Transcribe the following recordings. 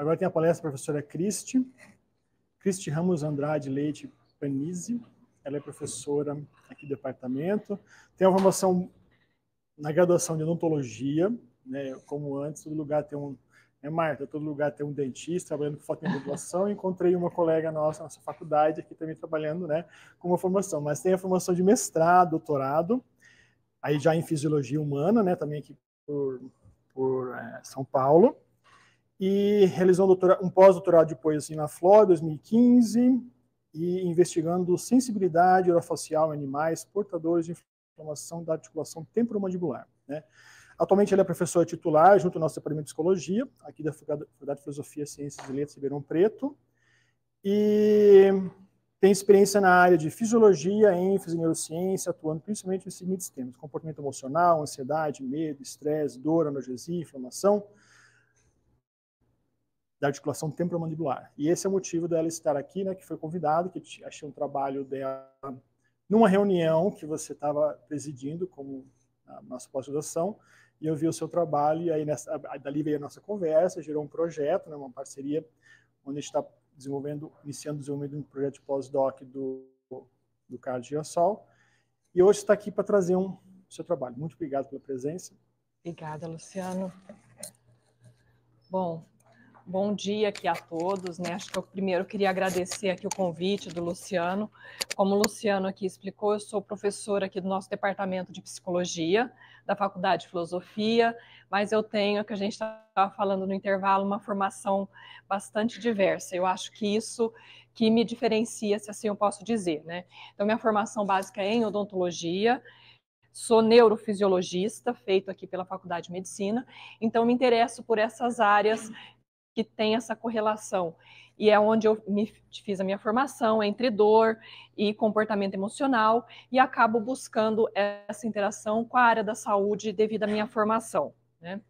Agora tem a palestra da professora Cristi, Cristi Ramos Andrade Leite Panizzi. Ela é professora aqui do departamento. Tem a formação na graduação de odontologia, né, como antes, todo lugar tem um é, Marta, todo lugar tem um dentista trabalhando com foto em população. Encontrei uma colega nossa, nossa faculdade, aqui também trabalhando né, com uma formação. Mas tem a formação de mestrado, doutorado, aí já em fisiologia humana, né, também aqui por, por é, São Paulo. E realizou um, pós-doutorado depois assim, na Flórida, 2015, e investigando sensibilidade orofacial em animais portadores de inflamação da articulação temporomandibular. Né? Atualmente ele é professor titular junto ao nosso departamento de psicologia, aqui da Faculdade de Filosofia, Ciências e Letras Ribeirão Preto. E tem experiência na área de fisiologia, ênfase em neurociência, atuando principalmente nos seguintes temas: comportamento emocional, ansiedade, medo, estresse, dor, analgesia, inflamação da articulação temporomandibular. E esse é o motivo dela estar aqui, né, que foi convidado, que achei um trabalho dela numa reunião que você estava presidindo como a nossa pós-graduação, e eu vi o seu trabalho, e aí nessa, dali veio a nossa conversa, gerou um projeto, né, uma parceria, onde a gente está desenvolvendo, iniciando o desenvolvimento de um projeto de pós-doc do, do Carlos Girassol, e hoje está aqui para trazer um seu trabalho. Muito obrigado pela presença. Obrigada, Luciano. Bom, Bom dia aqui a todos, né? Acho que eu primeiro queria agradecer aqui o convite do Luciano. Como o Luciano aqui explicou, eu sou professora aqui do nosso departamento de psicologia da Faculdade de Filosofia, mas eu tenho, que a gente estava falando no intervalo, uma formação bastante diversa. Eu acho que isso que me diferencia, se assim eu posso dizer, né? Então, minha formação básica é em odontologia, Sou neurofisiologista, feito aqui pela Faculdade de Medicina, então me interesso por essas áreas que tem essa correlação. E é onde eu me, fiz a minha formação entre dor e comportamento emocional e acabo buscando essa interação com a área da saúde devido à minha formação. Né?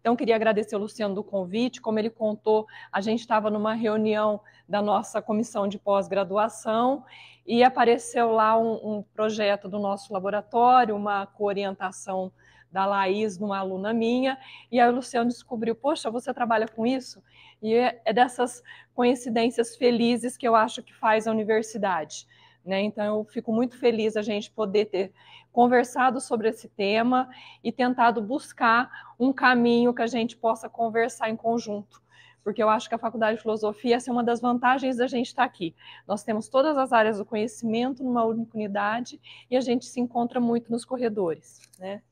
Então, queria agradecer ao Luciano do convite. Como ele contou, a gente estava numa reunião da nossa comissão de pós-graduação e apareceu lá um, um, projeto do nosso laboratório, uma coorientação da Laís, numa aluna minha, e o Luciano descobriu, poxa, você trabalha com isso? E é, é dessas coincidências felizes que eu acho que faz a universidade. Né? Então, eu fico muito feliz a gente poder ter conversado sobre esse tema e tentado buscar um caminho que a gente possa conversar em conjunto. Porque eu acho que a Faculdade de Filosofia essa é uma das vantagens da gente estar aqui. Nós temos todas as áreas do conhecimento numa única unidade e a gente se encontra muito nos corredores. Né?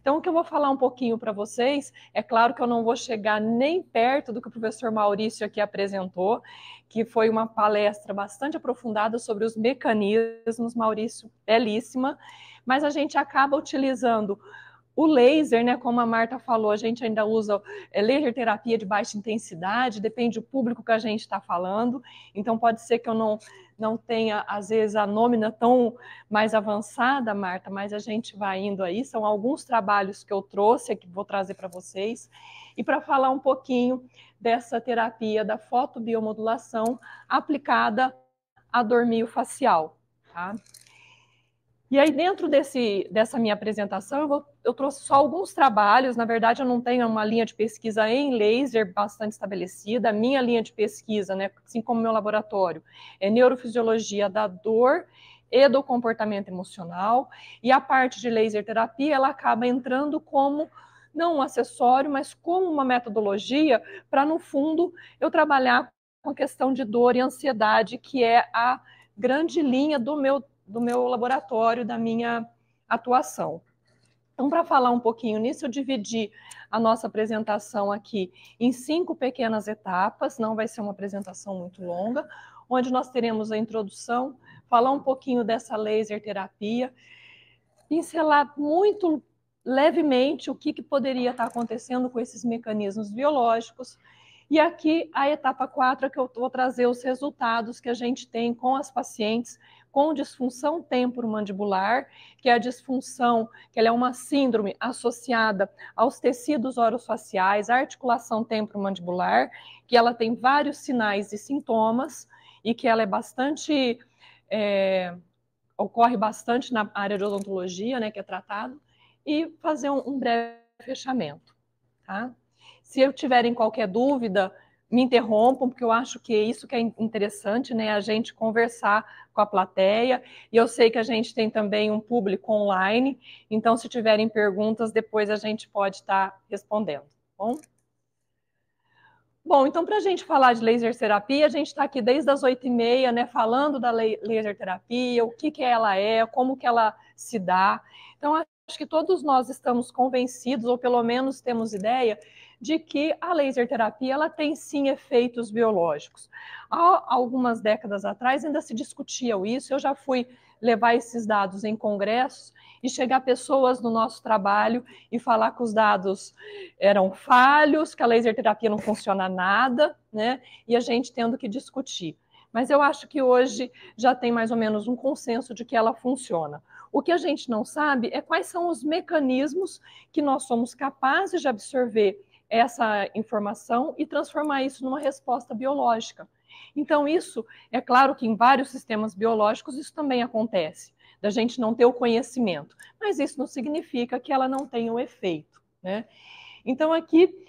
Então, o que eu vou falar um pouquinho para vocês, é claro que eu não vou chegar nem perto do que o professor Maurício aqui apresentou, que foi uma palestra bastante aprofundada sobre os mecanismos, Maurício, belíssima, mas a gente acaba utilizando o laser, né, como a Marta falou, a gente ainda usa é, laser terapia de baixa intensidade, depende do público que a gente está falando. Então, pode ser que eu não, não tenha, às vezes, a nômina tão mais avançada, Marta, mas a gente vai indo aí. São alguns trabalhos que eu trouxe, que vou trazer para vocês. E para falar um pouquinho dessa terapia da fotobiomodulação aplicada à dormir facial. Tá? E aí, dentro desse, dessa minha apresentação, eu, vou, eu, trouxe só alguns trabalhos. Na verdade, eu não tenho uma linha de pesquisa em laser bastante estabelecida. A minha linha de pesquisa, né, assim como meu laboratório, é neurofisiologia da dor e do comportamento emocional. E a parte de laser terapia, ela acaba entrando como não um acessório, mas como uma metodologia para, no fundo, eu trabalhar com a questão de dor e ansiedade, que é a grande linha do meu do meu laboratório, da minha atuação. Então, para falar um pouquinho nisso, eu dividi a nossa apresentação aqui em cinco pequenas etapas, não vai ser uma apresentação muito longa, onde nós teremos a introdução, falar um pouquinho dessa laser terapia, pincelar muito levemente o que, que poderia estar acontecendo com esses mecanismos biológicos, e aqui a etapa 4 é que eu vou trazer os resultados que a gente tem com as pacientes com disfunção temporomandibular, que é a disfunção, que ela é uma síndrome associada aos tecidos orofaciais, articulação temporomandibular, que ela tem vários sinais e sintomas e que ela é bastante é, ocorre bastante na área de odontologia, né, que é tratado, e fazer um, um breve fechamento, tá? Se eu tiverem qualquer dúvida, me interrompam, porque eu acho que é isso que é interessante, né? A gente conversar com a plateia. E eu sei que a gente tem também um público online, então, se tiverem perguntas, depois a gente pode estar respondendo. Tá bom? Bom, então, para a gente falar de laser terapia, a gente está aqui desde as oito e meia, né, falando da laser terapia, o que, que ela é, como que ela se dá. Então, acho que todos nós estamos convencidos, ou pelo menos temos ideia, de que a laser terapia ela tem sim efeitos biológicos. Há algumas décadas atrás ainda se discutia isso, eu já fui levar esses dados em congressos e chegar pessoas no nosso trabalho e falar que os dados eram falhos, que a laser terapia não funciona nada, né? E a gente tendo que discutir. Mas eu acho que hoje já tem mais ou menos um consenso de que ela funciona. O que a gente não sabe é quais são os mecanismos que nós somos capazes de absorver essa informação e transformar isso numa resposta biológica. Então, isso é claro que em vários sistemas biológicos isso também acontece da gente não ter o conhecimento. Mas isso não significa que ela não tenha o efeito, né? Então, aqui,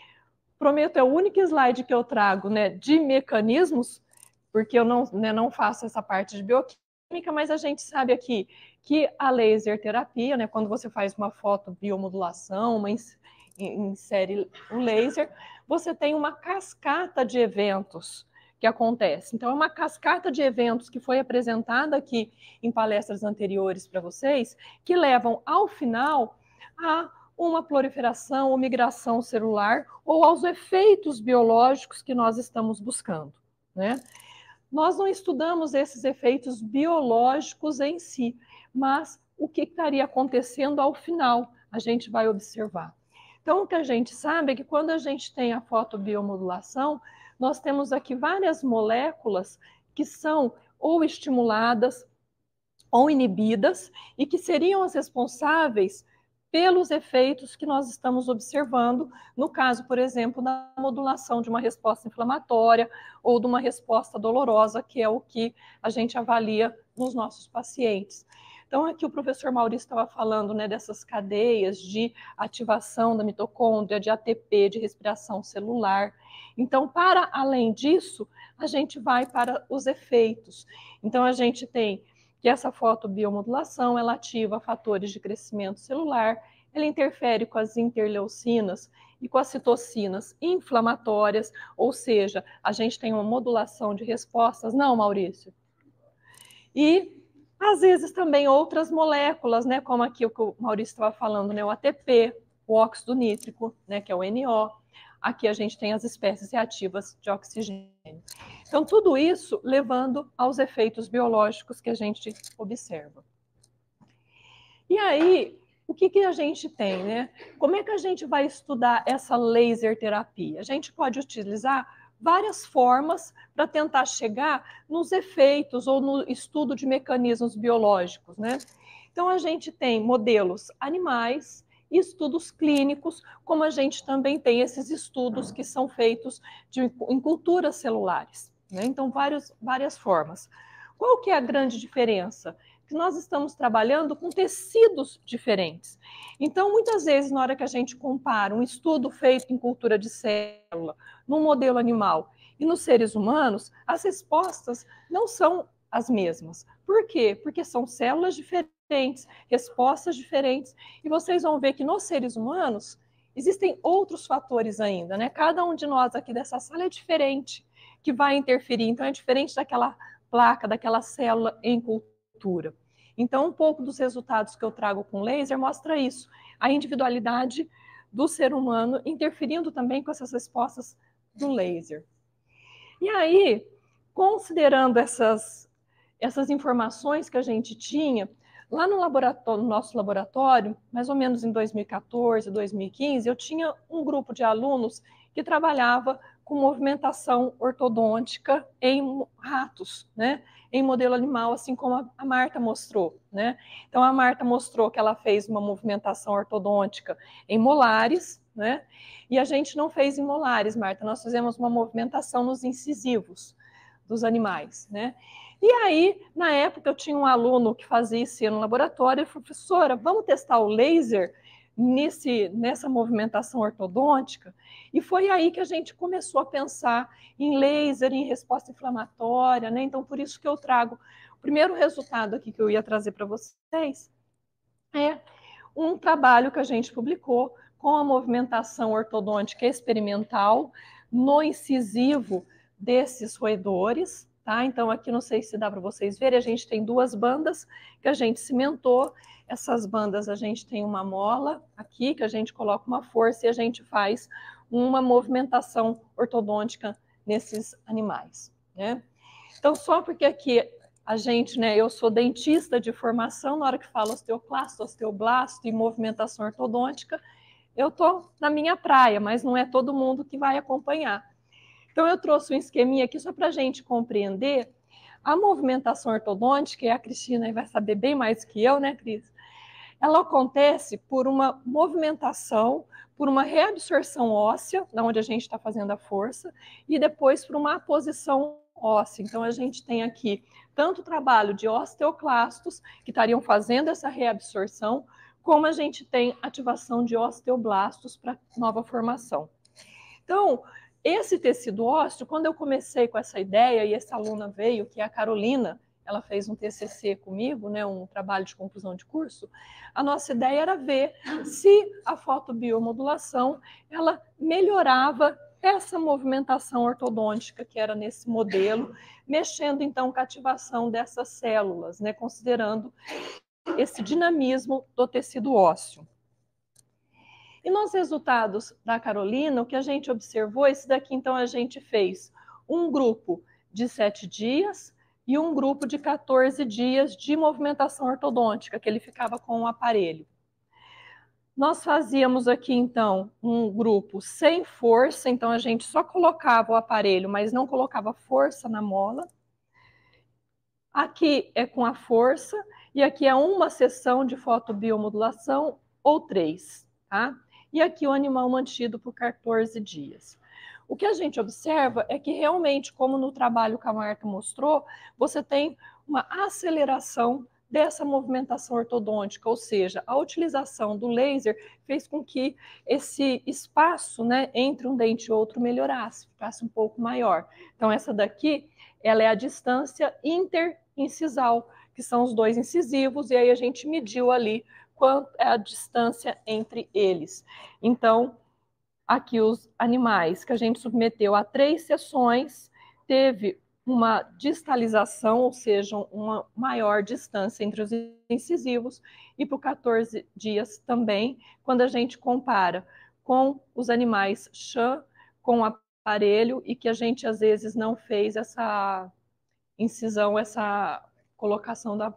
prometo, é o único slide que eu trago né, de mecanismos, porque eu não, né, não faço essa parte de bioquímica, mas a gente sabe aqui que a laser terapia, né, quando você faz uma fotobiomodulação, uma insere o laser, você tem uma cascata de eventos que acontece. Então, é uma cascata de eventos que foi apresentada aqui em palestras anteriores para vocês, que levam ao final a uma proliferação ou migração celular ou aos efeitos biológicos que nós estamos buscando. Né? Nós não estudamos esses efeitos biológicos em si, mas o que estaria acontecendo ao final, a gente vai observar. Então, o que a gente sabe é que quando a gente tem a fotobiomodulação, nós temos aqui várias moléculas que são ou estimuladas ou inibidas e que seriam as responsáveis pelos efeitos que nós estamos observando, no caso, por exemplo, da modulação de uma resposta inflamatória ou de uma resposta dolorosa, que é o que a gente avalia nos nossos pacientes. Então, aqui o professor Maurício estava falando né, dessas cadeias de ativação da mitocôndria, de ATP, de respiração celular. Então, para além disso, a gente vai para os efeitos. Então, a gente tem que essa fotobiomodulação ela ativa fatores de crescimento celular, ela interfere com as interleucinas e com as citocinas inflamatórias, ou seja, a gente tem uma modulação de respostas, não, Maurício? E às vezes também outras moléculas, né, como aqui o que o Maurício estava falando, né, o ATP, o óxido nítrico, né, que é o NO, Aqui a gente tem as espécies reativas de oxigênio. Então, tudo isso levando aos efeitos biológicos que a gente observa. E aí, o que, que a gente tem, né? Como é que a gente vai estudar essa laser terapia? A gente pode utilizar várias formas para tentar chegar nos efeitos ou no estudo de mecanismos biológicos, né? Então, a gente tem modelos animais, e estudos clínicos, como a gente também tem esses estudos que são feitos de, em culturas celulares. Né? Então, vários, várias formas. Qual que é a grande diferença? Que nós estamos trabalhando com tecidos diferentes. Então, muitas vezes, na hora que a gente compara um estudo feito em cultura de célula, num modelo animal e nos seres humanos, as respostas não são as mesmas. Por quê? Porque são células diferentes respostas diferentes. E vocês vão ver que nos seres humanos existem outros fatores ainda, né? Cada um de nós aqui dessa sala é diferente, que vai interferir. Então, é diferente daquela placa, daquela célula em cultura. Então, um pouco dos resultados que eu trago com laser mostra isso, a individualidade do ser humano interferindo também com essas respostas do laser. E aí, considerando essas, essas informações que a gente tinha, Lá no, laboratório, no nosso laboratório, mais ou menos em 2014, 2015, eu tinha um grupo de alunos que trabalhava com movimentação ortodôntica em ratos, né? em modelo animal, assim como a Marta mostrou. Né? Então, a Marta mostrou que ela fez uma movimentação ortodôntica em molares, né? e a gente não fez em molares, Marta, nós fizemos uma movimentação nos incisivos dos animais. Né? E aí, na época, eu tinha um aluno que fazia isso no laboratório, e professora, vamos testar o laser nesse, nessa movimentação ortodôntica, e foi aí que a gente começou a pensar em laser, em resposta inflamatória, né? Então, por isso que eu trago o primeiro resultado aqui que eu ia trazer para vocês é um trabalho que a gente publicou com a movimentação ortodôntica experimental no incisivo desses roedores, tá? Então, aqui não sei se dá para vocês verem, a gente tem duas bandas que a gente cimentou essas bandas, a gente tem uma mola aqui, que a gente coloca uma força e a gente faz uma movimentação ortodôntica nesses animais, né? Então, só porque aqui a gente, né, eu sou dentista de formação, na hora que falo osteoclasto, osteoblasto e movimentação ortodôntica, eu tô na minha praia, mas não é todo mundo que vai acompanhar. Então, eu trouxe um esqueminha aqui só para a gente compreender a movimentação ortodôntica, e a Cristina vai saber bem mais que eu, né, Cris? ela acontece por uma movimentação, por uma reabsorção óssea, na onde a gente está fazendo a força, e depois por uma posição óssea. Então, a gente tem aqui tanto o trabalho de osteoclastos, que estariam fazendo essa reabsorção, como a gente tem ativação de osteoblastos para nova formação. Então, esse tecido ósseo, quando eu comecei com essa ideia, e essa aluna veio, que é a Carolina, ela fez um TCC comigo, né, um trabalho de conclusão de curso, a nossa ideia era ver se a fotobiomodulação ela melhorava essa movimentação ortodôntica que era nesse modelo, mexendo então com a ativação dessas células, né, considerando esse dinamismo do tecido ósseo. E nos resultados da Carolina, o que a gente observou, esse daqui então a gente fez um grupo de sete dias, e um grupo de 14 dias de movimentação ortodôntica, que ele ficava com o aparelho. Nós fazíamos aqui, então, um grupo sem força, então a gente só colocava o aparelho, mas não colocava força na mola. Aqui é com a força, e aqui é uma sessão de fotobiomodulação ou três, tá? E aqui o animal mantido por 14 dias. O que a gente observa é que realmente, como no trabalho que a Marta mostrou, você tem uma aceleração dessa movimentação ortodôntica, ou seja, a utilização do laser fez com que esse espaço né, entre um dente e outro melhorasse, ficasse um pouco maior. Então, essa daqui, ela é a distância interincisal, que são os dois incisivos, e aí a gente mediu ali quanto é a distância entre eles. Então, aqui os animais que a gente submeteu a três sessões, teve uma distalização, ou seja, uma maior distância entre os incisivos, e por 14 dias também, quando a gente compara com os animais chã, com aparelho, e que a gente às vezes não fez essa incisão, essa colocação da,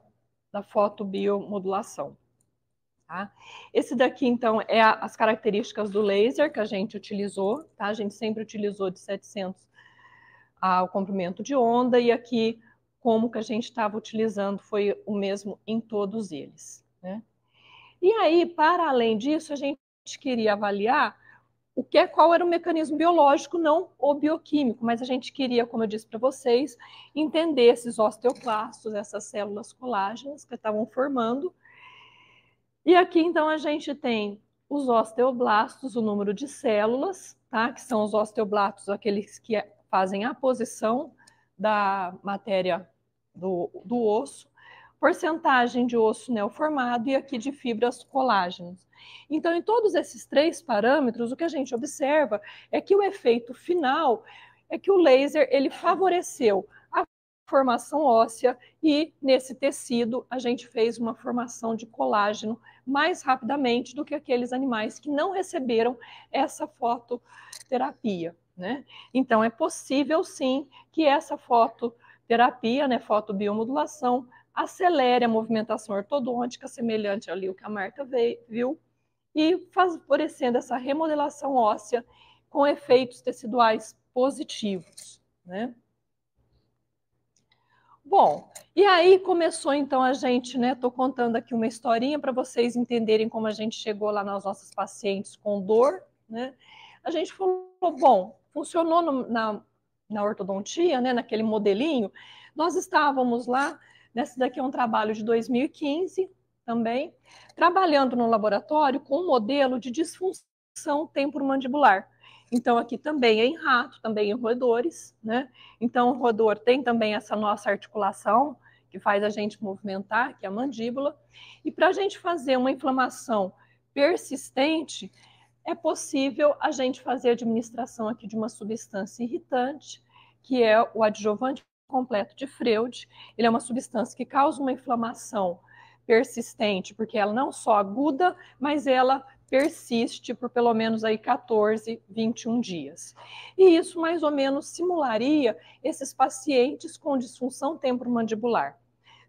da fotobiomodulação. Tá? Esse daqui, então, é a, as características do laser que a gente utilizou, tá? A gente sempre utilizou de 700 ao comprimento de onda, e aqui, como que a gente estava utilizando, foi o mesmo em todos eles, né? E aí, para além disso, a gente queria avaliar o que é, qual era o mecanismo biológico, não o bioquímico, mas a gente queria, como eu disse para vocês, entender esses osteoclastos, essas células colágenas que estavam formando, e aqui, então, a gente tem os osteoblastos, o número de células, tá? Que são os osteoblastos, aqueles que fazem a posição da matéria do, do osso, porcentagem de osso neoformado e aqui de fibras colágenas. Então, em todos esses três parâmetros, o que a gente observa é que o efeito final é que o laser ele favoreceu formação óssea e nesse tecido a gente fez uma formação de colágeno mais rapidamente do que aqueles animais que não receberam essa fototerapia, né? Então é possível sim que essa fototerapia, né, fotobiomodulação, acelere a movimentação ortodôntica, semelhante ali o que a Marta veio, viu, e favorecendo essa remodelação óssea com efeitos teciduais positivos, né? Bom, e aí começou então a gente, né? Estou contando aqui uma historinha para vocês entenderem como a gente chegou lá nas nossas pacientes com dor, né? A gente falou, bom, funcionou no, na, na ortodontia, né? Naquele modelinho. Nós estávamos lá, nesse daqui é um trabalho de 2015, também, trabalhando no laboratório com um modelo de disfunção temporomandibular. Então, aqui também é em rato, também em roedores, né? Então, o roedor tem também essa nossa articulação, que faz a gente movimentar, que é a mandíbula. E para a gente fazer uma inflamação persistente, é possível a gente fazer a administração aqui de uma substância irritante, que é o adjuvante completo de Freud. Ele é uma substância que causa uma inflamação persistente, porque ela não só aguda, mas ela persiste por pelo menos aí 14, 21 dias. E isso mais ou menos simularia esses pacientes com disfunção temporomandibular.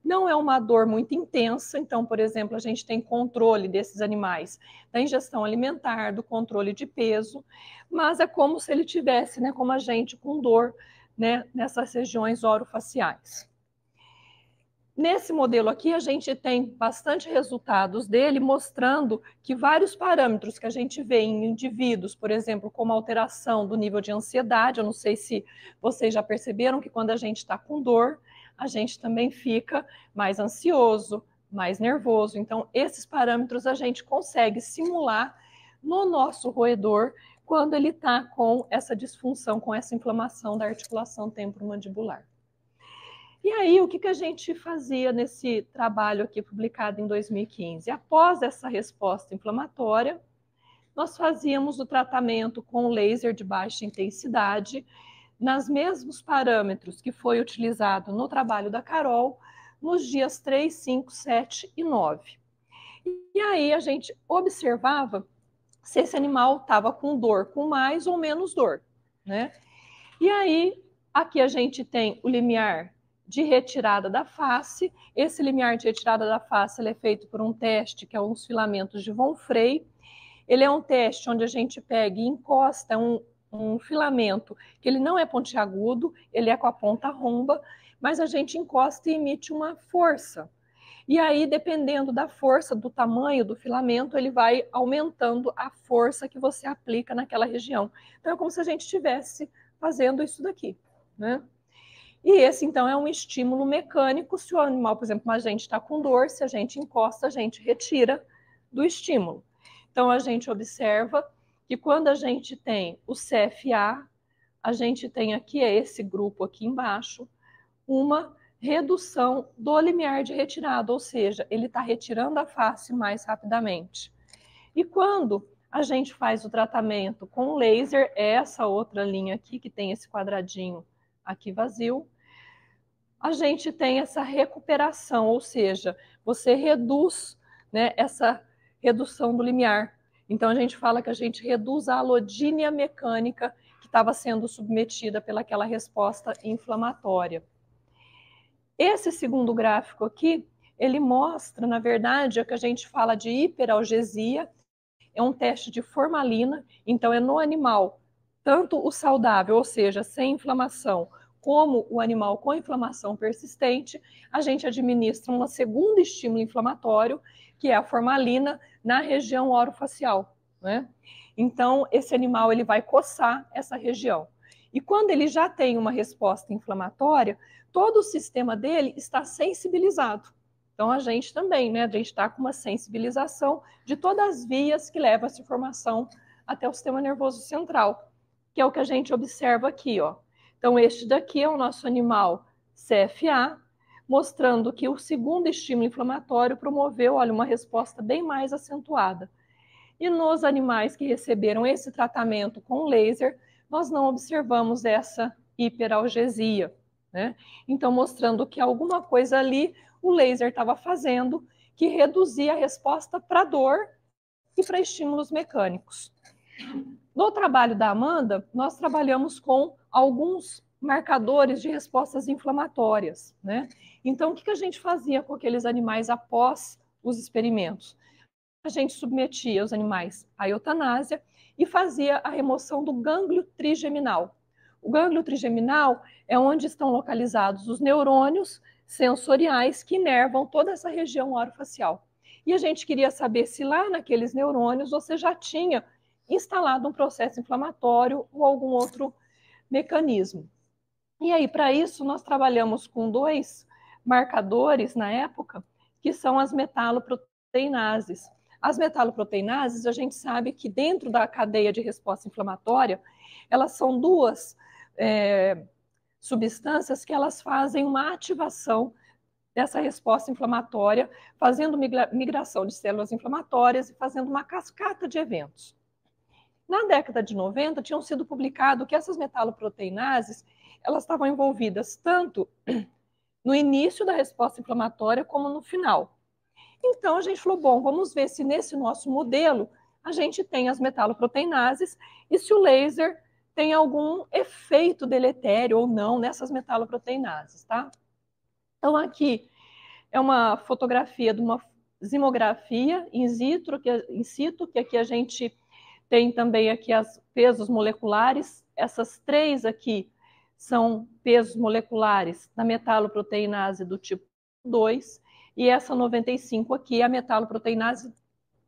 Não é uma dor muito intensa, então, por exemplo, a gente tem controle desses animais da ingestão alimentar, do controle de peso, mas é como se ele tivesse, né, como a gente com dor, né, nessas regiões orofaciais. Nesse modelo aqui, a gente tem bastante resultados dele mostrando que vários parâmetros que a gente vê em indivíduos, por exemplo, como alteração do nível de ansiedade, eu não sei se vocês já perceberam que quando a gente está com dor, a gente também fica mais ansioso, mais nervoso. Então, esses parâmetros a gente consegue simular no nosso roedor quando ele está com essa disfunção, com essa inflamação da articulação temporomandibular. E aí, o que, que a gente fazia nesse trabalho aqui publicado em 2015? Após essa resposta inflamatória, nós fazíamos o tratamento com laser de baixa intensidade, nas mesmos parâmetros que foi utilizado no trabalho da Carol, nos dias 3, 5, 7 e 9. E aí a gente observava se esse animal estava com dor, com mais ou menos dor, né? E aí, aqui a gente tem o limiar de retirada da face. Esse limiar de retirada da face é feito por um teste que é uns filamentos de Von Frey. Ele é um teste onde a gente pega e encosta um, um filamento que ele não é pontiagudo, ele é com a ponta romba, mas a gente encosta e emite uma força. E aí, dependendo da força, do tamanho do filamento, ele vai aumentando a força que você aplica naquela região. Então, é como se a gente estivesse fazendo isso daqui, né? E esse, então, é um estímulo mecânico. Se o animal, por exemplo, a gente está com dor, se a gente encosta, a gente retira do estímulo. Então, a gente observa que quando a gente tem o CFA, a gente tem aqui, é esse grupo aqui embaixo, uma redução do limiar de retirada, ou seja, ele está retirando a face mais rapidamente. E quando a gente faz o tratamento com laser, é essa outra linha aqui, que tem esse quadradinho aqui vazio, a gente tem essa recuperação, ou seja, você reduz né, essa redução do limiar. Então, a gente fala que a gente reduz a alodínia mecânica que estava sendo submetida pelaquela resposta inflamatória. Esse segundo gráfico aqui, ele mostra, na verdade, o que a gente fala de hiperalgesia, é um teste de formalina, então é no animal, tanto o saudável, ou seja, sem inflamação, como o animal com inflamação persistente, a gente administra um segundo estímulo inflamatório, que é a formalina, na região orofacial. Né? Então, esse animal ele vai coçar essa região. E quando ele já tem uma resposta inflamatória, todo o sistema dele está sensibilizado. Então, a gente também, né? A gente está com uma sensibilização de todas as vias que levam essa informação até o sistema nervoso central, que é o que a gente observa aqui, ó. Então, este daqui é o nosso animal CFA, mostrando que o segundo estímulo inflamatório promoveu, olha, uma resposta bem mais acentuada. E nos animais que receberam esse tratamento com laser, nós não observamos essa hiperalgesia, né? Então, mostrando que alguma coisa ali o laser estava fazendo que reduzia a resposta para dor e para estímulos mecânicos. No trabalho da Amanda, nós trabalhamos com alguns marcadores de respostas inflamatórias, né? Então, o que a gente fazia com aqueles animais após os experimentos? A gente submetia os animais à eutanásia e fazia a remoção do gânglio trigeminal. O gânglio trigeminal é onde estão localizados os neurônios sensoriais que inervam toda essa região orofacial. E a gente queria saber se lá naqueles neurônios você já tinha instalado um processo inflamatório ou algum outro mecanismo. E aí, para isso, nós trabalhamos com dois marcadores na época, que são as metaloproteinases. As metaloproteinases, a gente sabe que dentro da cadeia de resposta inflamatória, elas são duas é, substâncias que elas fazem uma ativação dessa resposta inflamatória, fazendo migração de células inflamatórias e fazendo uma cascata de eventos. Na década de 90, tinham sido publicado que essas metaloproteinases, elas estavam envolvidas tanto no início da resposta inflamatória como no final. Então a gente falou, bom, vamos ver se nesse nosso modelo a gente tem as metaloproteinases e se o laser tem algum efeito deletério ou não nessas metaloproteinases, tá? Então aqui é uma fotografia de uma zimografia in situ, que, in situ, que aqui a gente tem também aqui as pesos moleculares. Essas três aqui são pesos moleculares da metaloproteinase do tipo 2 e essa 95 aqui é a metaloproteinase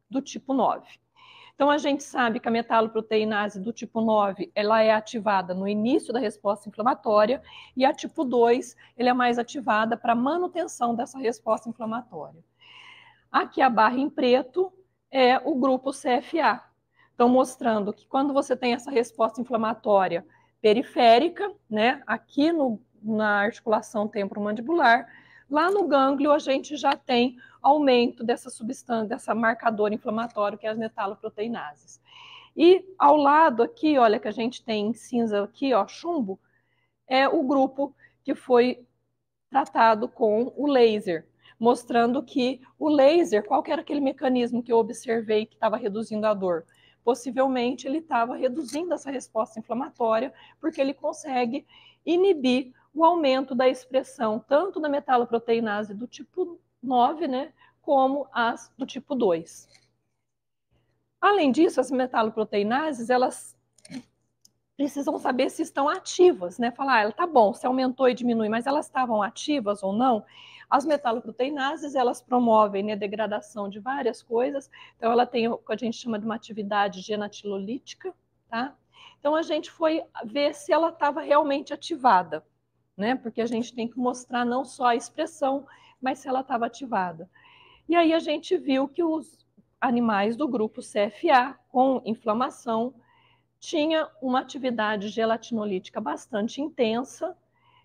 do tipo 9. Então, a gente sabe que a metaloproteinase do tipo 9, ela é ativada no início da resposta inflamatória, e a tipo 2, ela é mais ativada para manutenção dessa resposta inflamatória. Aqui a barra em preto é o grupo CFA. Então, mostrando que quando você tem essa resposta inflamatória periférica, né, aqui no, na articulação temporomandibular, Lá no gânglio, a gente já tem aumento dessa substância, dessa marcador inflamatório, que é as metaloproteinases. E ao lado aqui, olha, que a gente tem em cinza aqui, ó, chumbo, é o grupo que foi tratado com o laser, mostrando que o laser, qual era aquele mecanismo que eu observei que estava reduzindo a dor? Possivelmente ele estava reduzindo essa resposta inflamatória, porque ele consegue inibir o aumento da expressão tanto da metaloproteinase do tipo 9, né, como as do tipo 2. Além disso, as metaloproteinases, elas precisam saber se estão ativas, né? Falar, ah, tá bom, se aumentou e diminui, mas elas estavam ativas ou não? As metaloproteinases, elas promovem né, degradação de várias coisas, então ela tem o que a gente chama de uma atividade genatilolítica, tá? Então a gente foi ver se ela estava realmente ativada né? Porque a gente tem que mostrar não só a expressão, mas se ela estava ativada. E aí a gente viu que os animais do grupo CFA com inflamação tinha uma atividade gelatinolítica bastante intensa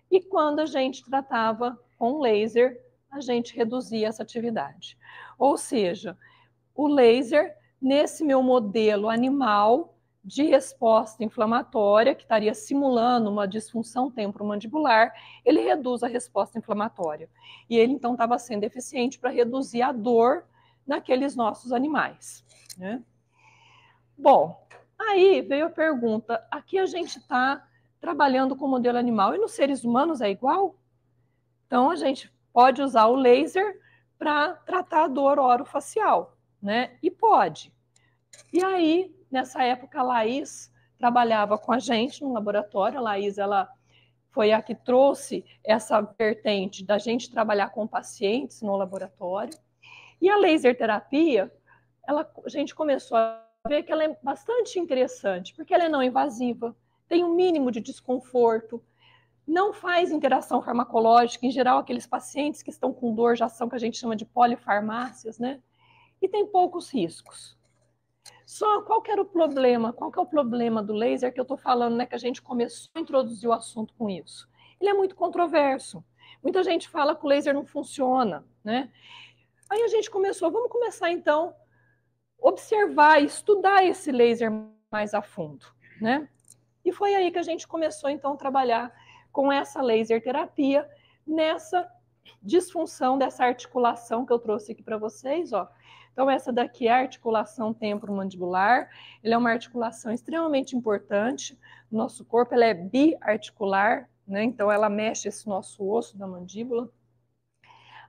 e quando a gente tratava com laser, a gente reduzia essa atividade. Ou seja, o laser nesse meu modelo animal de resposta inflamatória, que estaria simulando uma disfunção temporomandibular, ele reduz a resposta inflamatória. E ele, então, estava sendo eficiente para reduzir a dor naqueles nossos animais. Né? Bom, aí veio a pergunta: aqui a gente está trabalhando com modelo animal e nos seres humanos é igual? Então, a gente pode usar o laser para tratar a dor orofacial, né? E pode. E aí Nessa época, a Laís trabalhava com a gente no laboratório. A Laís, ela foi a que trouxe essa vertente da gente trabalhar com pacientes no laboratório. E a laser terapia, ela, a gente começou a ver que ela é bastante interessante, porque ela é não invasiva, tem um mínimo de desconforto, não faz interação farmacológica, em geral aqueles pacientes que estão com dor já são que a gente chama de polifarmácias, né? E tem poucos riscos. Só qual que era o problema? Qual que é o problema do laser que eu estou falando, né? Que a gente começou a introduzir o assunto com isso. Ele é muito controverso. Muita gente fala que o laser não funciona, né? Aí a gente começou, vamos começar então observar, estudar esse laser mais a fundo, né? E foi aí que a gente começou então a trabalhar com essa laser terapia nessa disfunção dessa articulação que eu trouxe aqui para vocês, ó, então, essa daqui é a articulação temporomandibular. Ela é uma articulação extremamente importante no nosso corpo, ela é biarticular, né? então ela mexe esse nosso osso da mandíbula.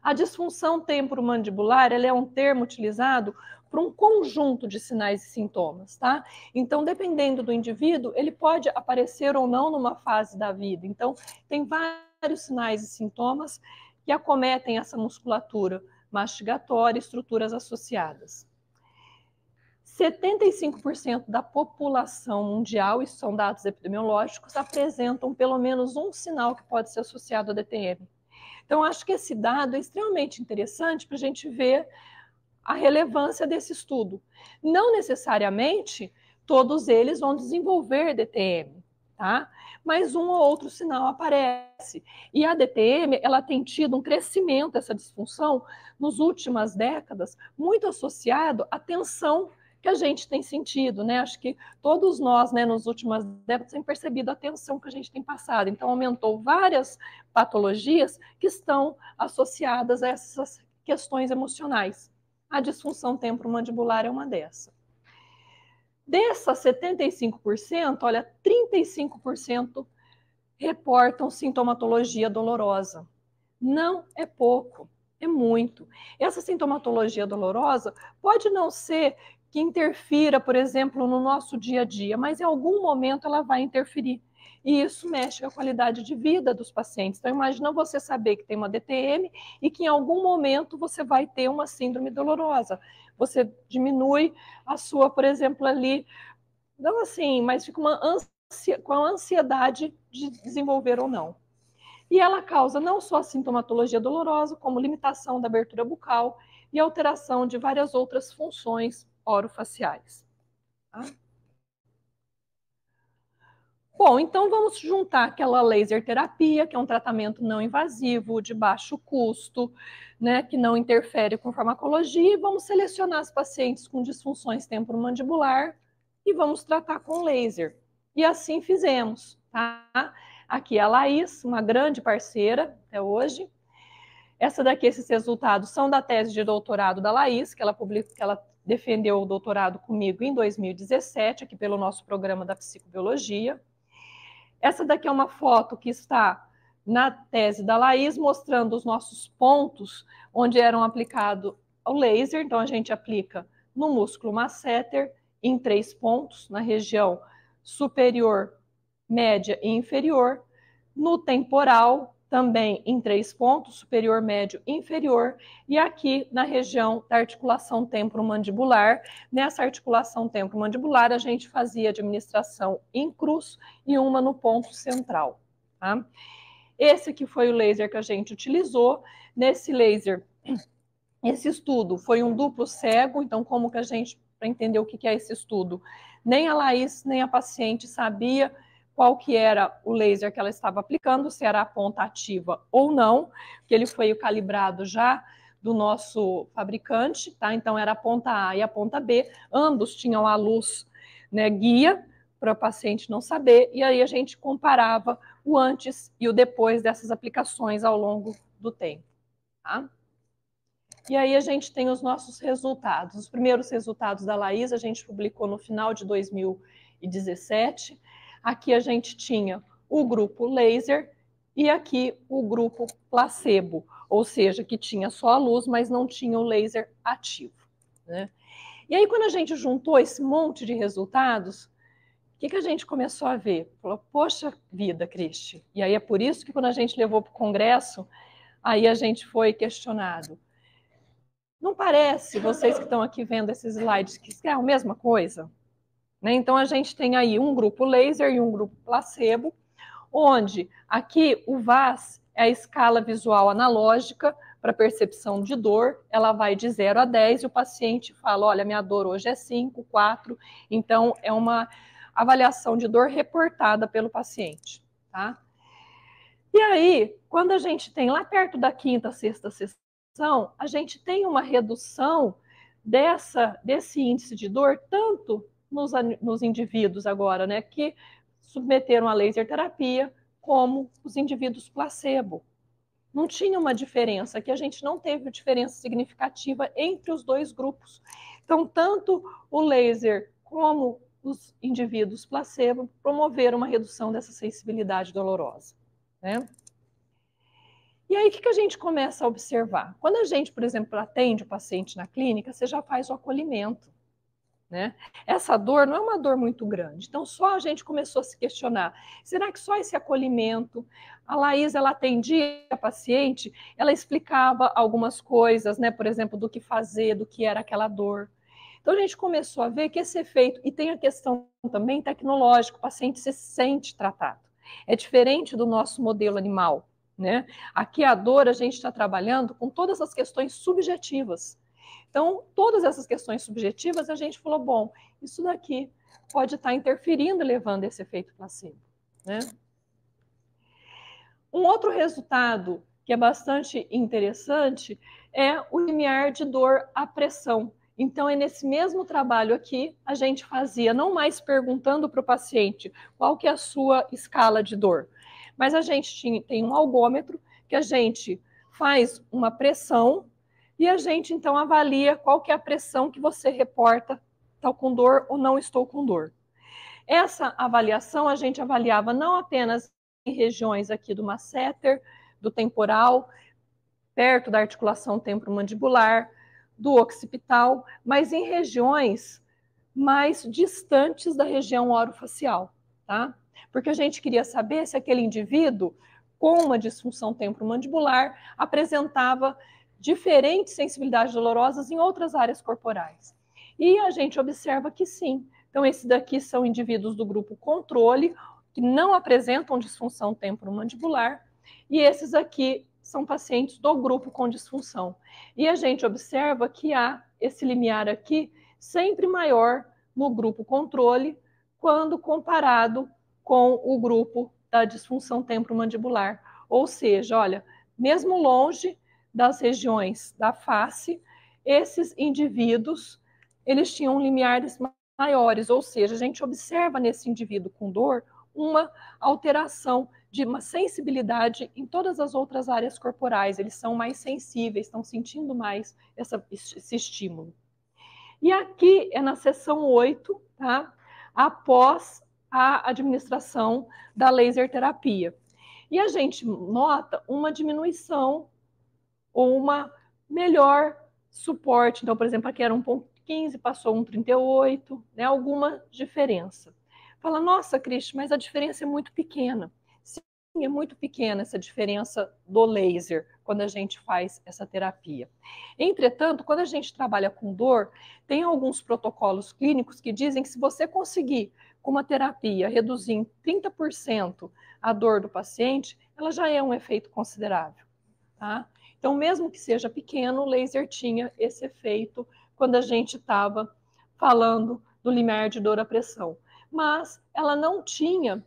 A disfunção temporomandibular ela é um termo utilizado para um conjunto de sinais e sintomas, tá? Então, dependendo do indivíduo, ele pode aparecer ou não numa fase da vida. Então, tem vários sinais e sintomas que acometem essa musculatura mastigatória e estruturas associadas. 75% da população mundial, isso são dados epidemiológicos, apresentam pelo menos um sinal que pode ser associado à DTM. Então, acho que esse dado é extremamente interessante para a gente ver a relevância desse estudo. Não necessariamente todos eles vão desenvolver DTM, tá? Mas um ou outro sinal aparece. E a DTM, ela tem tido um crescimento, essa disfunção, nos últimas décadas, muito associado à tensão que a gente tem sentido, né? Acho que todos nós, né, nos últimas décadas, temos percebido a tensão que a gente tem passado. Então, aumentou várias patologias que estão associadas a essas questões emocionais. A disfunção temporomandibular é uma dessas. Dessas 75%, olha, 35% reportam sintomatologia dolorosa. Não é pouco, é muito. Essa sintomatologia dolorosa pode não ser que interfira, por exemplo, no nosso dia a dia, mas em algum momento ela vai interferir. E isso mexe com a qualidade de vida dos pacientes. Então, imagina você saber que tem uma DTM e que em algum momento você vai ter uma síndrome dolorosa. Você diminui a sua, por exemplo, ali, não assim, mas fica uma ansia, com a ansiedade de desenvolver ou não. E ela causa não só sintomatologia dolorosa, como limitação da abertura bucal e alteração de várias outras funções orofaciais. Tá? Bom, então vamos juntar aquela laser terapia, que é um tratamento não invasivo, de baixo custo, né, que não interfere com farmacologia, e vamos selecionar os pacientes com disfunções temporomandibular e vamos tratar com laser. E assim fizemos, tá? Aqui é a Laís, uma grande parceira até hoje. Essa daqui, esses resultados são da tese de doutorado da Laís, que ela que ela defendeu o doutorado comigo em 2017, aqui pelo nosso programa da psicobiologia. Essa daqui é uma foto que está na tese da Laís, mostrando os nossos pontos onde eram aplicado o laser. Então, a gente aplica no músculo masseter em três pontos, na região superior, média e inferior, no temporal, também em três pontos, superior, médio inferior, e aqui na região da articulação temporomandibular. Nessa articulação temporomandibular, a gente fazia administração em cruz e uma no ponto central. Tá? Esse aqui foi o laser que a gente utilizou. Nesse laser, esse estudo foi um duplo cego, então como que a gente, para entender o que é esse estudo, nem a Laís, nem a paciente sabia qual que era o laser que ela estava aplicando, se era a ponta ativa ou não, que ele foi calibrado já do nosso fabricante, tá? Então era a ponta A e a ponta B, ambos tinham a luz né, guia para o paciente não saber, e aí a gente comparava o antes e o depois dessas aplicações ao longo do tempo. Tá? E aí a gente tem os nossos resultados. Os primeiros resultados da Laís a gente publicou no final de 2017. Aqui a gente tinha o grupo laser e aqui o grupo placebo, ou seja, que tinha só a luz, mas não tinha o laser ativo. Né? E aí, quando a gente juntou esse monte de resultados, o que, que a gente começou a ver? Falou, poxa vida, Cristi. E aí é por isso que quando a gente levou para o Congresso, aí a gente foi questionado. Não parece, vocês que estão aqui vendo esses slides, que é a mesma coisa? Né? Então, a gente tem aí um grupo laser e um grupo placebo, onde aqui o VAS é a escala visual analógica para percepção de dor, ela vai de 0 a 10 e o paciente fala: olha, minha dor hoje é 5, 4, então é uma avaliação de dor reportada pelo paciente. Tá? E aí, quando a gente tem lá perto da quinta, sexta sessão, a gente tem uma redução dessa, desse índice de dor, tanto nos, nos indivíduos agora, né, que submeteram a laser terapia, como os indivíduos placebo. Não tinha uma diferença, que a gente não teve diferença significativa entre os dois grupos. Então, tanto o laser como os indivíduos placebo promoveram uma redução dessa sensibilidade dolorosa. Né? E aí, o que, que a gente começa a observar? Quando a gente, por exemplo, atende o paciente na clínica, você já faz o acolhimento. Né? Essa dor não é uma dor muito grande. Então, só a gente começou a se questionar: será que só esse acolhimento? A Laís, ela atendia a paciente, ela explicava algumas coisas, né? por exemplo, do que fazer, do que era aquela dor. Então, a gente começou a ver que esse efeito, e tem a questão também tecnológica, o paciente se sente tratado. É diferente do nosso modelo animal. Né? Aqui a dor, a gente está trabalhando com todas as questões subjetivas. Então, todas essas questões subjetivas, a gente falou, bom, isso daqui pode estar interferindo e levando esse efeito placebo. Né? Um outro resultado que é bastante interessante é o limiar de dor à pressão. Então, é nesse mesmo trabalho aqui, a gente fazia, não mais perguntando para o paciente qual que é a sua escala de dor, mas a gente tinha, tem um algômetro que a gente faz uma pressão e a gente então avalia qual que é a pressão que você reporta, estou com dor ou não estou com dor. Essa avaliação a gente avaliava não apenas em regiões aqui do masseter, do temporal, perto da articulação temporomandibular, do occipital, mas em regiões mais distantes da região orofacial, tá? Porque a gente queria saber se aquele indivíduo com uma disfunção temporomandibular apresentava diferentes sensibilidades dolorosas em outras áreas corporais. E a gente observa que sim. Então, esses daqui são indivíduos do grupo controle, que não apresentam disfunção temporomandibular, e esses aqui são pacientes do grupo com disfunção. E a gente observa que há esse limiar aqui sempre maior no grupo controle, quando comparado com o grupo da disfunção temporomandibular. Ou seja, olha, mesmo longe das regiões da face, esses indivíduos, eles tinham limiares maiores, ou seja, a gente observa nesse indivíduo com dor uma alteração de uma sensibilidade em todas as outras áreas corporais, eles são mais sensíveis, estão sentindo mais essa, esse estímulo. E aqui é na seção 8, tá? após a administração da laser terapia. E a gente nota uma diminuição ou uma melhor suporte. Então, por exemplo, aqui era 1.15, passou 1.38, né? alguma diferença. Fala, nossa, Cris, mas a diferença é muito pequena. Sim, é muito pequena essa diferença do laser quando a gente faz essa terapia. Entretanto, quando a gente trabalha com dor, tem alguns protocolos clínicos que dizem que se você conseguir, com uma terapia, reduzir em 30% a dor do paciente, ela já é um efeito considerável. Tá? Então, mesmo que seja pequeno, o laser tinha esse efeito quando a gente estava falando do limiar de dor à pressão. Mas ela não tinha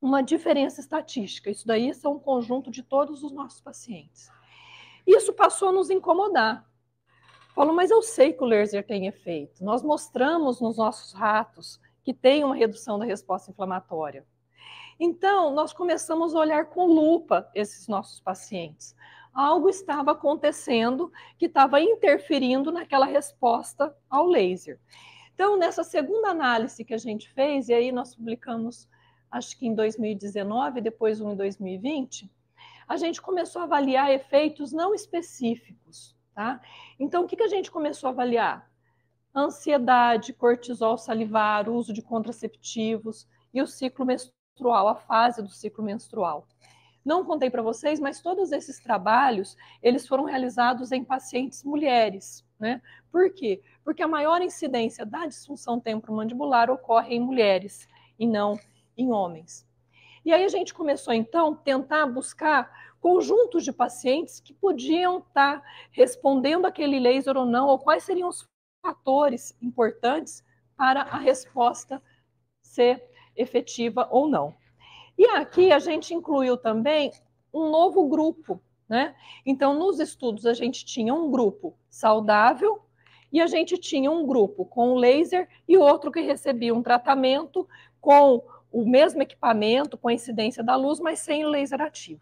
uma diferença estatística. Isso daí é um conjunto de todos os nossos pacientes. Isso passou a nos incomodar. Falou, mas eu sei que o laser tem efeito. Nós mostramos nos nossos ratos que tem uma redução da resposta inflamatória. Então, nós começamos a olhar com lupa esses nossos pacientes algo estava acontecendo que estava interferindo naquela resposta ao laser. Então, nessa segunda análise que a gente fez, e aí nós publicamos, acho que em 2019, depois um em 2020, a gente começou a avaliar efeitos não específicos, tá? Então, o que, que a gente começou a avaliar? Ansiedade, cortisol salivar, uso de contraceptivos e o ciclo menstrual, a fase do ciclo menstrual. Não contei para vocês, mas todos esses trabalhos, eles foram realizados em pacientes mulheres, né? Por quê? Porque a maior incidência da disfunção temporomandibular ocorre em mulheres e não em homens. E aí a gente começou então tentar buscar conjuntos de pacientes que podiam estar tá respondendo aquele laser ou não, ou quais seriam os fatores importantes para a resposta ser efetiva ou não. E aqui a gente incluiu também um novo grupo, né? Então, nos estudos, a gente tinha um grupo saudável e a gente tinha um grupo com laser e outro que recebia um tratamento com o mesmo equipamento, com incidência da luz, mas sem o laser ativo.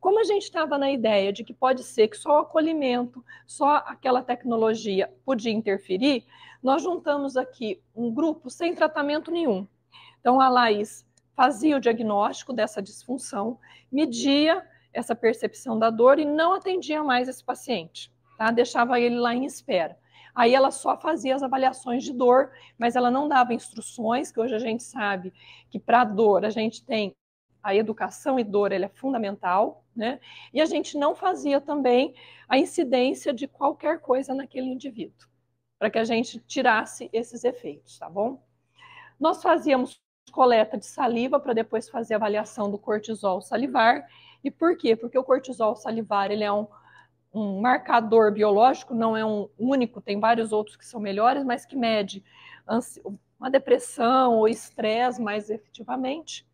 Como a gente estava na ideia de que pode ser que só o acolhimento, só aquela tecnologia podia interferir, nós juntamos aqui um grupo sem tratamento nenhum. Então, a Laís fazia o diagnóstico dessa disfunção, media essa percepção da dor e não atendia mais esse paciente, tá? Deixava ele lá em espera. Aí ela só fazia as avaliações de dor, mas ela não dava instruções, que hoje a gente sabe que para dor a gente tem a educação e dor, ela é fundamental, né? E a gente não fazia também a incidência de qualquer coisa naquele indivíduo, para que a gente tirasse esses efeitos, tá bom? Nós fazíamos coleta de saliva para depois fazer avaliação do cortisol salivar. E por quê? Porque o cortisol salivar ele é um um marcador biológico, não é um único, tem vários outros que são melhores, mas que mede uma depressão ou estresse mais efetivamente.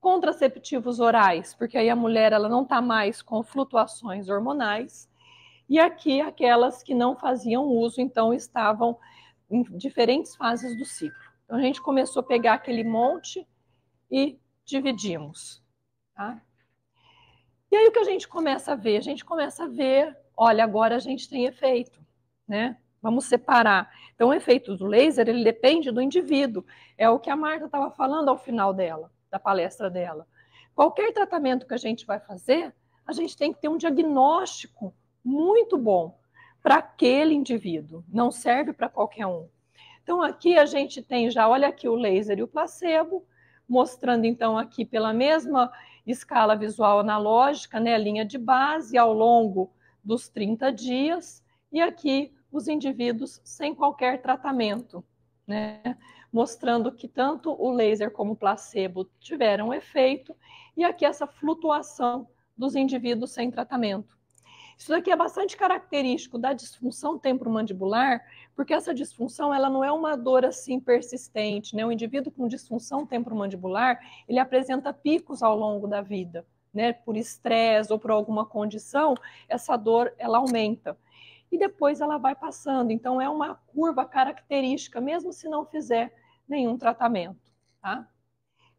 Contraceptivos orais, porque aí a mulher ela não está mais com flutuações hormonais. E aqui aquelas que não faziam uso, então estavam em diferentes fases do ciclo. Então a gente começou a pegar aquele monte e dividimos. Tá? E aí o que a gente começa a ver? A gente começa a ver, olha, agora a gente tem efeito, né? Vamos separar. Então, o efeito do laser, ele depende do indivíduo. É o que a Marta estava falando ao final dela, da palestra dela. Qualquer tratamento que a gente vai fazer, a gente tem que ter um diagnóstico muito bom para aquele indivíduo. Não serve para qualquer um. Então, aqui a gente tem já, olha aqui o laser e o placebo, mostrando então aqui pela mesma escala visual analógica, né, linha de base ao longo dos 30 dias, e aqui os indivíduos sem qualquer tratamento, né? mostrando que tanto o laser como o placebo tiveram efeito, e aqui essa flutuação dos indivíduos sem tratamento. Isso daqui é bastante característico da disfunção temporomandibular, porque essa disfunção ela não é uma dor assim persistente, né? O indivíduo com disfunção temporomandibular, ele apresenta picos ao longo da vida, né? Por estresse ou por alguma condição, essa dor ela aumenta e depois ela vai passando. Então, é uma curva característica, mesmo se não fizer nenhum tratamento, tá?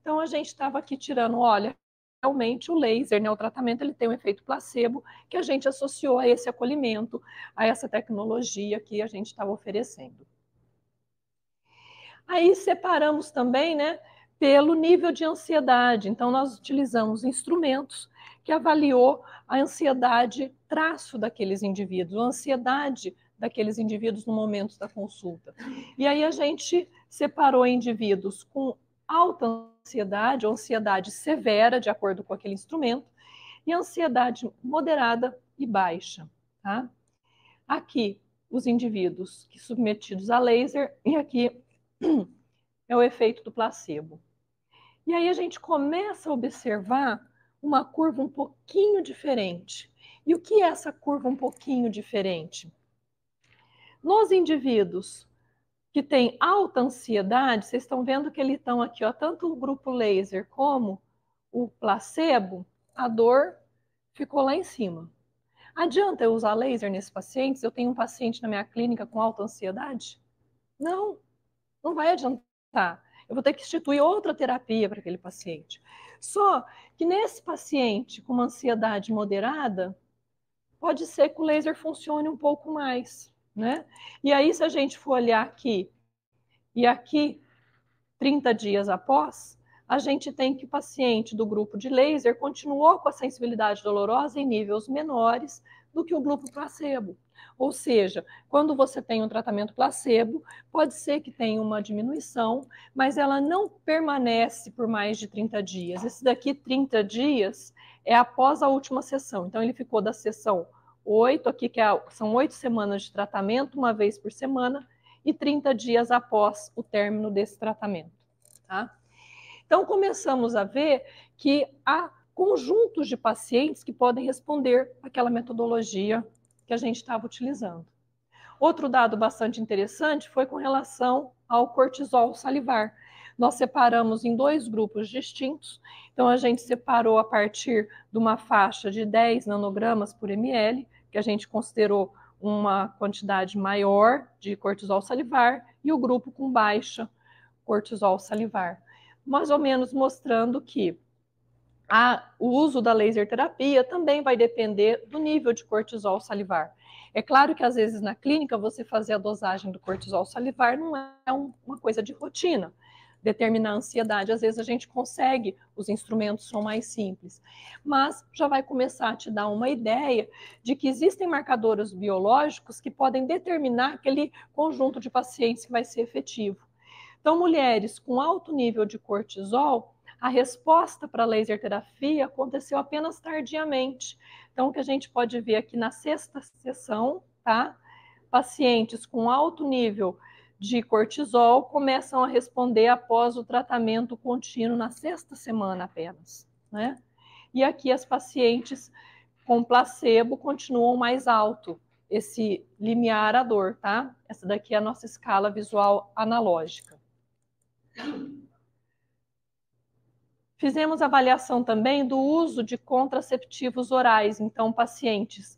Então, a gente estava aqui tirando, olha, realmente o laser, né, o tratamento, ele tem um efeito placebo que a gente associou a esse acolhimento, a essa tecnologia que a gente estava oferecendo. Aí separamos também, né, pelo nível de ansiedade. Então, nós utilizamos instrumentos que avaliou a ansiedade traço daqueles indivíduos, a ansiedade daqueles indivíduos no momento da consulta. E aí a gente separou indivíduos com alta ansiedade ou ansiedade severa, de acordo com aquele instrumento, e ansiedade moderada e baixa. Tá? Aqui, os indivíduos que submetidos a laser, e aqui é o efeito do placebo. E aí a gente começa a observar uma curva um pouquinho diferente. E o que é essa curva um pouquinho diferente? Nos indivíduos que têm alta ansiedade, vocês estão vendo que eles estão aqui, ó, tanto o grupo laser como o placebo, a dor ficou lá em cima. Adianta eu usar laser nesses pacientes? Eu tenho um paciente na minha clínica com alta ansiedade? Não, não vai adiantar. Eu vou ter que instituir outra terapia para aquele paciente. Só que nesse paciente com uma ansiedade moderada, pode ser que o laser funcione um pouco mais, né? E aí, se a gente for olhar aqui e aqui, 30 dias após, a gente tem que o paciente do grupo de laser continuou com a sensibilidade dolorosa em níveis menores do que o grupo placebo. Ou seja, quando você tem um tratamento placebo, pode ser que tenha uma diminuição, mas ela não permanece por mais de 30 dias. Esse daqui, 30 dias, é após a última sessão. Então, ele ficou da sessão 8, aqui que é, são oito semanas de tratamento, uma vez por semana, e 30 dias após o término desse tratamento. Tá? Então, começamos a ver que há conjuntos de pacientes que podem responder àquela metodologia que a gente estava utilizando. Outro dado bastante interessante foi com relação ao cortisol salivar. Nós separamos em dois grupos distintos. Então, a gente separou a partir de uma faixa de 10 nanogramas por ml, que a gente considerou uma quantidade maior de cortisol salivar, e o grupo com baixa cortisol salivar. Mais ou menos mostrando que a, o uso da laser terapia também vai depender do nível de cortisol salivar. É claro que às vezes na clínica você fazer a dosagem do cortisol salivar não é um, uma coisa de rotina. Determinar a ansiedade, às vezes a gente consegue, os instrumentos são mais simples, mas já vai começar a te dar uma ideia de que existem marcadores biológicos que podem determinar aquele conjunto de pacientes que vai ser efetivo. Então, mulheres com alto nível de cortisol, a resposta para a laser terapia aconteceu apenas tardiamente. Então, o que a gente pode ver aqui na sexta sessão, tá? Pacientes com alto nível de cortisol começam a responder após o tratamento contínuo na sexta semana apenas, né? E aqui as pacientes com placebo continuam mais alto, esse limiar à dor, tá? Essa daqui é a nossa escala visual analógica. Fizemos avaliação também do uso de contraceptivos orais, então pacientes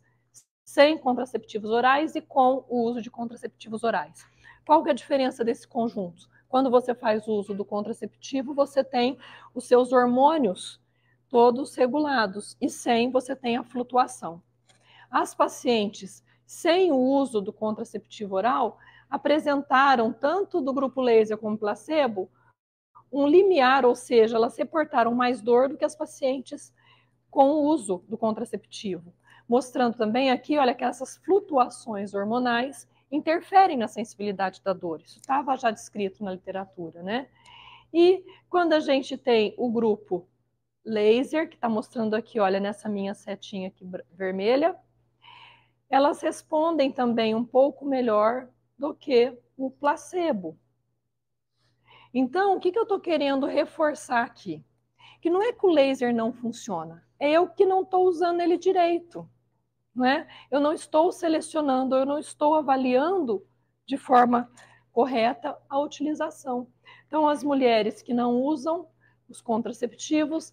sem contraceptivos orais e com o uso de contraceptivos orais. Qual que é a diferença desse conjunto? Quando você faz uso do contraceptivo, você tem os seus hormônios todos regulados e sem você tem a flutuação. As pacientes sem o uso do contraceptivo oral apresentaram, tanto do grupo laser como placebo, um limiar, ou seja, elas reportaram mais dor do que as pacientes com o uso do contraceptivo. Mostrando também aqui, olha, que essas flutuações hormonais interferem na sensibilidade da dor. Isso estava já descrito na literatura, né? E quando a gente tem o grupo laser, que está mostrando aqui, olha, nessa minha setinha aqui vermelha, elas respondem também um pouco melhor do que o placebo. Então, o que, que eu estou querendo reforçar aqui? Que não é que o laser não funciona, é eu que não estou usando ele direito. Não é? Eu não estou selecionando, eu não estou avaliando de forma correta a utilização. Então, as mulheres que não usam os contraceptivos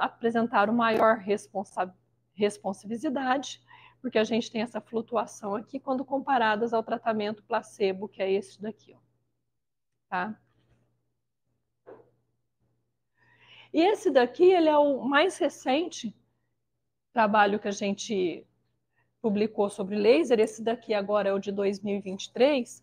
apresentaram maior responsa responsividade porque a gente tem essa flutuação aqui quando comparadas ao tratamento placebo, que é esse daqui, ó. Tá? E esse daqui, ele é o mais recente trabalho que a gente publicou sobre laser, esse daqui agora é o de 2023,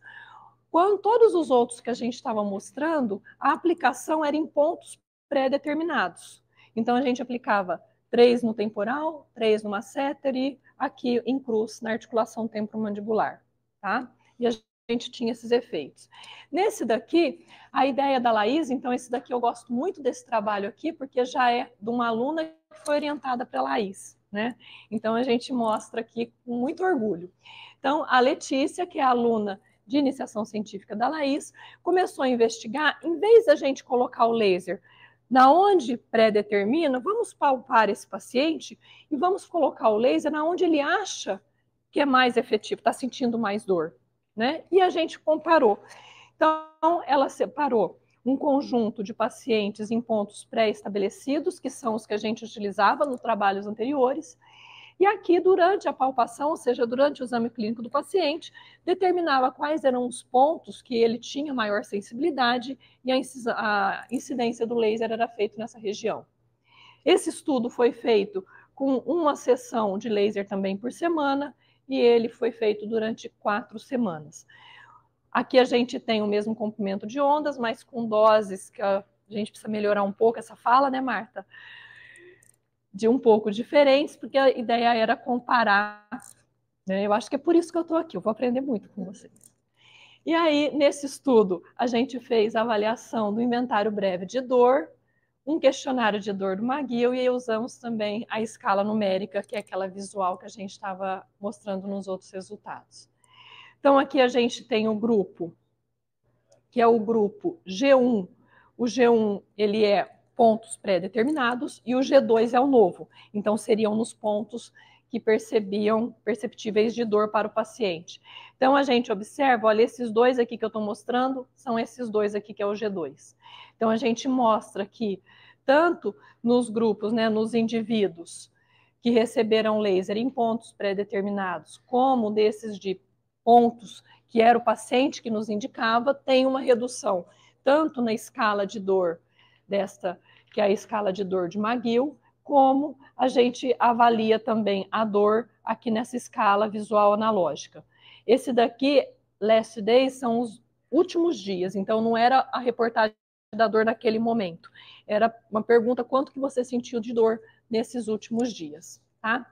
quando todos os outros que a gente estava mostrando, a aplicação era em pontos pré-determinados. Então a gente aplicava três no temporal, três no masseter e aqui em cruz, na articulação temporomandibular, tá? E a gente tinha esses efeitos. Nesse daqui, a ideia da Laís, então esse daqui eu gosto muito desse trabalho aqui, porque já é de uma aluna que foi orientada para Laís, né? Então a gente mostra aqui com muito orgulho. Então, a Letícia, que é aluna de iniciação científica da Laís, começou a investigar, em vez da gente colocar o laser na onde pré-determina, vamos palpar esse paciente e vamos colocar o laser na onde ele acha que é mais efetivo, está sentindo mais dor, né? E a gente comparou. Então, ela separou um conjunto de pacientes em pontos pré-estabelecidos, que são os que a gente utilizava nos trabalhos anteriores, e aqui, durante a palpação, ou seja, durante o exame clínico do paciente, determinava quais eram os pontos que ele tinha maior sensibilidade e a incidência do laser era feita nessa região. Esse estudo foi feito com uma sessão de laser também por semana e ele foi feito durante quatro semanas. Aqui a gente tem o mesmo comprimento de ondas, mas com doses que a gente precisa melhorar um pouco essa fala, né, Marta? de um pouco diferentes, porque a ideia era comparar. Né? Eu acho que é por isso que eu estou aqui, eu vou aprender muito com vocês. E aí, nesse estudo, a gente fez a avaliação do inventário breve de dor, um questionário de dor do McGill, e usamos também a escala numérica, que é aquela visual que a gente estava mostrando nos outros resultados. Então, aqui a gente tem o grupo, que é o grupo G1. O G1, ele é pontos pré-determinados e o G2 é o novo. Então, seriam nos pontos que percebiam perceptíveis de dor para o paciente. Então, a gente observa, olha, esses dois aqui que eu estou mostrando são esses dois aqui que é o G2. Então, a gente mostra que, tanto nos grupos, né, nos indivíduos que receberam laser em pontos pré-determinados, como desses de pontos que era o paciente que nos indicava, tem uma redução, tanto na escala de dor desta que é a escala de dor de McGill, como a gente avalia também a dor aqui nessa escala visual analógica. Esse daqui, last days, são os últimos dias, então não era a reportagem da dor naquele momento. Era uma pergunta quanto que você sentiu de dor nesses últimos dias, tá?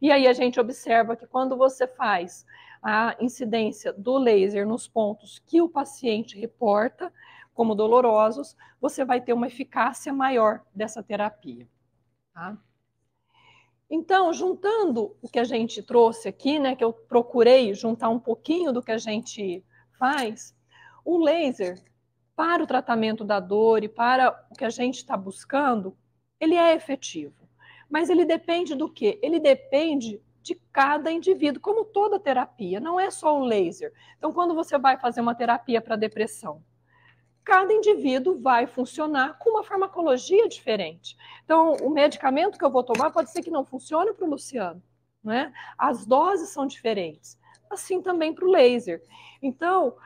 E aí a gente observa que quando você faz a incidência do laser nos pontos que o paciente reporta, como dolorosos, você vai ter uma eficácia maior dessa terapia. Tá? Então, juntando o que a gente trouxe aqui, né, que eu procurei juntar um pouquinho do que a gente faz, o laser, para o tratamento da dor e para o que a gente está buscando, ele é efetivo. Mas ele depende do quê? Ele depende de cada indivíduo, como toda terapia, não é só o laser. Então, quando você vai fazer uma terapia para depressão, cada indivíduo vai funcionar com uma farmacologia diferente. Então, o medicamento que eu vou tomar pode ser que não funcione para o Luciano, né? As doses são diferentes. Assim também para o laser. Então,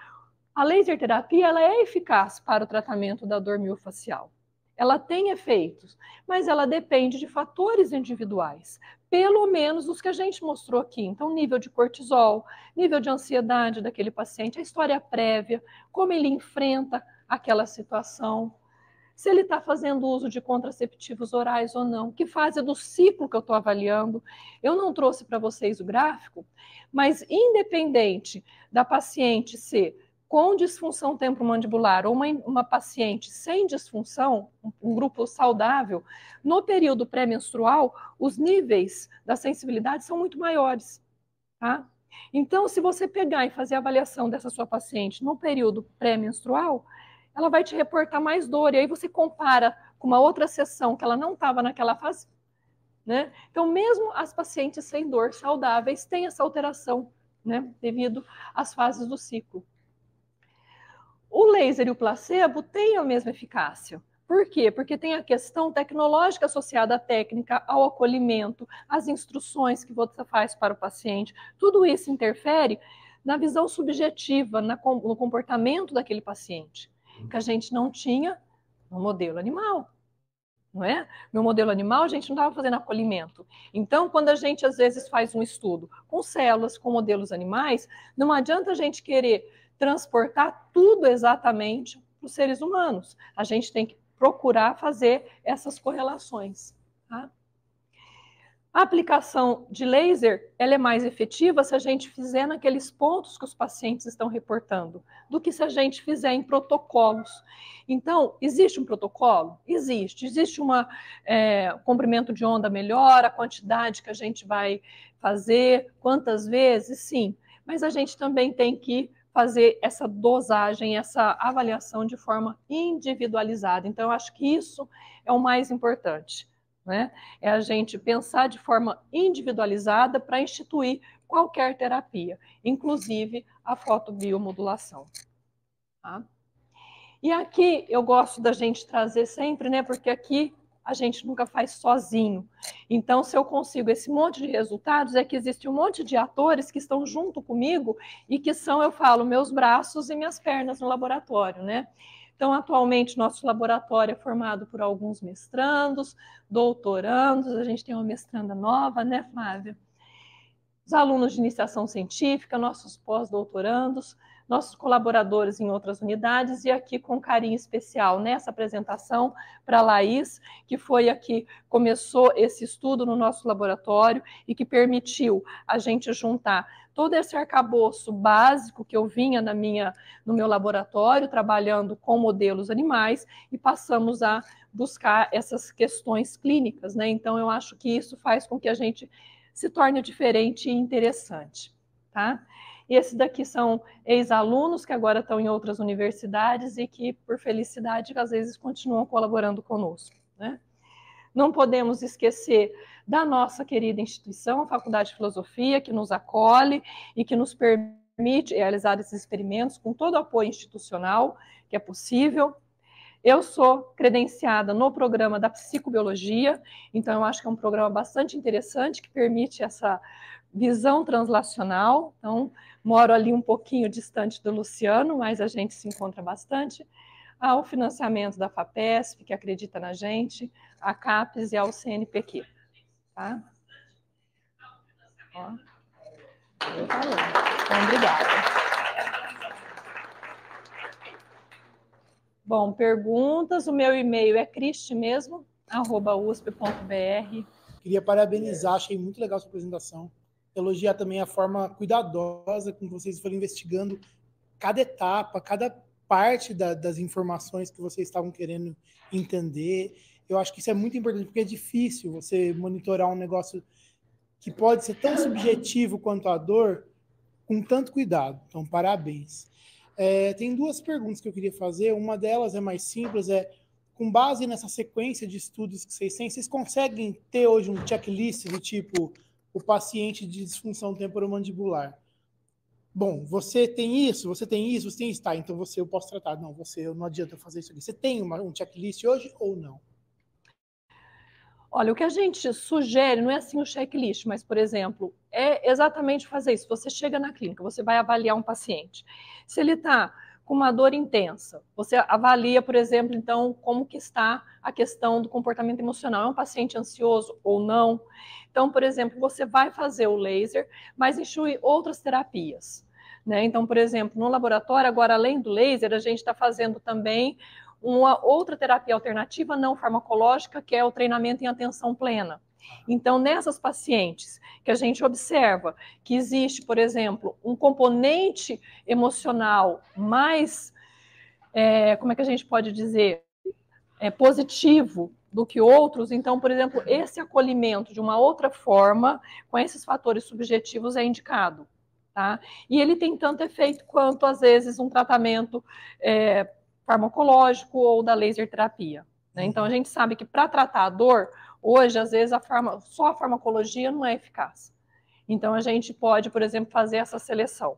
a laser terapia ela é eficaz para o tratamento da dor miofascial. Ela tem efeitos, mas ela depende de fatores individuais, pelo menos os que a gente mostrou aqui. Então, nível de cortisol, nível de ansiedade daquele paciente, a história prévia, como ele enfrenta aquela situação, se ele está fazendo uso de contraceptivos orais ou não, que fase do ciclo que eu estou avaliando. Eu não trouxe para vocês o gráfico, mas independente da paciente ser com disfunção temporomandibular ou uma, uma paciente sem disfunção, um, grupo saudável, no período pré-menstrual, os níveis da sensibilidade são muito maiores. Tá? Então, se você pegar e fazer a avaliação dessa sua paciente no período pré-menstrual, ela vai te reportar mais dor. E aí você compara com uma outra sessão que ela não estava naquela fase. Né? Então, mesmo as pacientes sem dor saudáveis têm essa alteração, né? devido às fases do ciclo. O laser e o placebo têm a mesma eficácia. Por quê? Porque tem a questão tecnológica associada à técnica, ao acolhimento, às instruções que você faz para o paciente. Tudo isso interfere na visão subjetiva, no comportamento daquele paciente, que a gente não tinha no modelo animal. Não é? No modelo animal, a gente não estava fazendo acolhimento. Então, quando a gente às vezes faz um estudo com células, com modelos animais, não adianta a gente querer transportar tudo exatamente para os seres humanos. A gente tem que procurar fazer essas correlações. Tá? A aplicação de laser ela é mais efetiva se a gente fizer naqueles pontos que os pacientes estão reportando, do que se a gente fizer em protocolos. Então, existe um protocolo? Existe. Existe um é, comprimento de onda melhor, a quantidade que a gente vai fazer, quantas vezes? Sim. Mas a gente também tem que fazer essa dosagem, essa avaliação de forma individualizada. Então, eu acho que isso é o mais importante. Né? É a gente pensar de forma individualizada para instituir qualquer terapia, inclusive a fotobiomodulação. Tá? E aqui eu gosto da gente trazer sempre, né? Porque aqui a gente nunca faz sozinho. Então, se eu consigo esse monte de resultados, é que existe um monte de atores que estão junto comigo e que são, eu falo, meus braços e minhas pernas no laboratório, né? Então, atualmente, nosso laboratório é formado por alguns mestrandos, doutorandos, a gente tem uma mestranda nova, né, Flávia? Os alunos de iniciação científica, nossos pós-doutorandos, nossos colaboradores em outras unidades, e aqui com carinho especial nessa apresentação para a Laís, que foi a que começou esse estudo no nosso laboratório e que permitiu a gente juntar todo esse arcabouço básico que eu vinha na minha, no meu laboratório, trabalhando com modelos animais, e passamos a buscar essas questões clínicas. Né? Então, eu acho que isso faz com que a gente se torne diferente e interessante. Tá? E esses daqui são ex-alunos que agora estão em outras universidades e que, por felicidade, às vezes continuam colaborando conosco. Né? Não podemos esquecer da nossa querida instituição, a Faculdade de Filosofia, que nos acolhe e que nos permite realizar esses experimentos com todo o apoio institucional que é possível. Eu sou credenciada no programa da psicobiologia, então eu acho que é um programa bastante interessante que permite essa visão translacional. Então, moro ali um pouquinho distante do Luciano, mas a gente se encontra bastante. Ao financiamento da FAPESP, que acredita na gente, a CAPES e ao CNPq. Tá? Ó. Então, obrigada. Bom, perguntas. O meu e-mail é cristi mesmo, arroba usp.br. Queria parabenizar, achei muito legal a sua apresentação elogiar também a forma cuidadosa com que vocês foram investigando cada etapa, cada parte da, das informações que vocês estavam querendo entender. Eu acho que isso é muito importante, porque é difícil você monitorar um negócio que pode ser tão subjetivo quanto a dor, com tanto cuidado. Então, parabéns. É, tem duas perguntas que eu queria fazer. Uma delas é mais simples, é com base nessa sequência de estudos que vocês têm, vocês conseguem ter hoje um checklist do tipo o paciente de disfunção temporomandibular? Bom, você tem isso, você tem isso, você tem isso, tá, então você eu posso tratar. Não, você não adianta fazer isso aqui. Você tem uma, um checklist hoje ou não? Olha, o que a gente sugere não é assim o checklist, mas, por exemplo, é exatamente fazer isso. Você chega na clínica, você vai avaliar um paciente. Se ele está com uma dor intensa, você avalia, por exemplo, então, como que está a questão do comportamento emocional. É um paciente ansioso ou não? Então, por exemplo, você vai fazer o laser, mas inclui outras terapias. Né? Então, por exemplo, no laboratório, agora além do laser, a gente está fazendo também uma outra terapia alternativa não farmacológica, que é o treinamento em atenção plena. Então, nessas pacientes que a gente observa que existe, por exemplo, um componente emocional mais, é, como é que a gente pode dizer, é, positivo do que outros, então, por exemplo, esse acolhimento de uma outra forma, com esses fatores subjetivos, é indicado. Tá? E ele tem tanto efeito quanto, às vezes, um tratamento é, farmacológico ou da laser terapia. Né? Então, a gente sabe que para tratar a dor, hoje, às vezes, a farma, só a farmacologia não é eficaz. Então, a gente pode, por exemplo, fazer essa seleção.